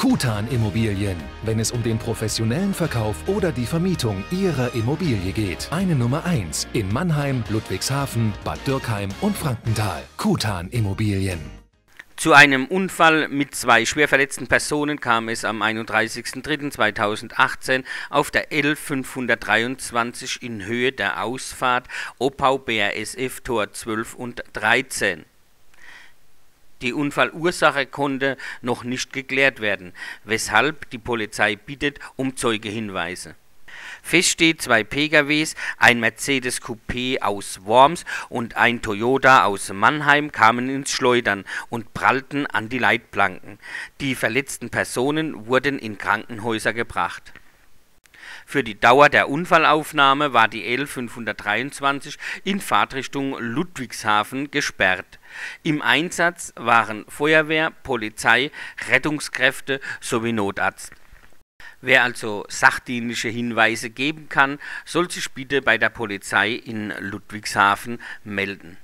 Kutan Immobilien, wenn es um den professionellen Verkauf oder die Vermietung Ihrer Immobilie geht. Eine Nummer 1 in Mannheim, Ludwigshafen, Bad Dürkheim und Frankenthal. Kutan Immobilien. Zu einem Unfall mit zwei schwer verletzten Personen kam es am 31.03.2018 auf der L523 in Höhe der Ausfahrt Opau BRSF Tor 12 und 13. Die Unfallursache konnte noch nicht geklärt werden, weshalb die Polizei bittet um Zeugehinweise. Fest steht, zwei PKWs, ein Mercedes Coupé aus Worms und ein Toyota aus Mannheim kamen ins Schleudern und prallten an die Leitplanken. Die verletzten Personen wurden in Krankenhäuser gebracht für die Dauer der Unfallaufnahme war die L 523 in Fahrtrichtung Ludwigshafen gesperrt. Im Einsatz waren Feuerwehr, Polizei, Rettungskräfte sowie Notarzt. Wer also sachdienliche Hinweise geben kann, soll sich bitte bei der Polizei in Ludwigshafen melden